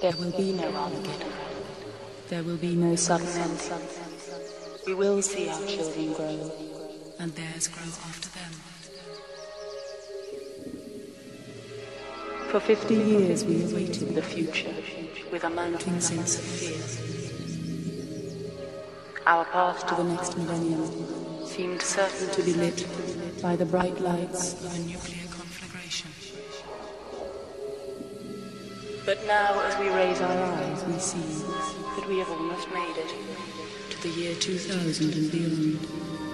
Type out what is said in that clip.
There will be no Armageddon. There will be no sudden. We will see our children grow, and theirs grow after them. For fifty years we awaited the future with a mounting sense of fear. Our path to the next millennium seemed certain to be lit by the bright lights of a nuclear But now, as we raise our eyes, we see that we have almost made it to the year 2000 and beyond.